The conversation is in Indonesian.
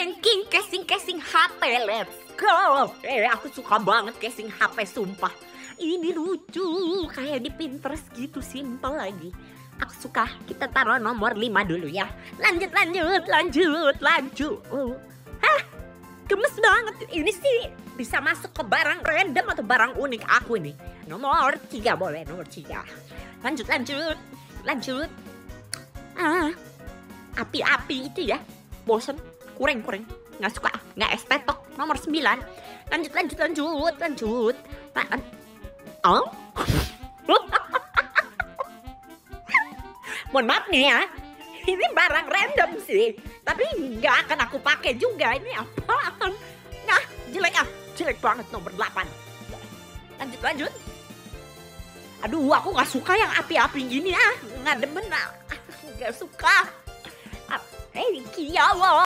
ranking casing-casing HP. Let's go. Eh, aku suka banget casing HP, sumpah. Ini lucu, kayak di Pinterest gitu, simple lagi. Aku suka, kita taruh nomor 5 dulu ya. Lanjut, lanjut, lanjut, lanjut. Oh. Hah, gemes banget. Ini sih bisa masuk ke barang random atau barang unik aku ini. Nomor 3 boleh, nomor 3. Lanjut, lanjut, lanjut. Ah, api-api itu ya. Bosen, kurang-kurang. Nggak suka, nggak estetok. Nomor 9. Lanjut, lanjut, lanjut, lanjut. Lan- Oh? Mohon maaf nih ya. Ini barang random sih. Tapi nggak akan aku pakai juga. Ini apaan? Nah, jelek ah. Jelek banget nomor 8. Lanjut, lanjut. Aduh, aku nggak suka yang api-api gini ah. Nggak demen ah. Nggak suka. Ah, Eh, kiawa.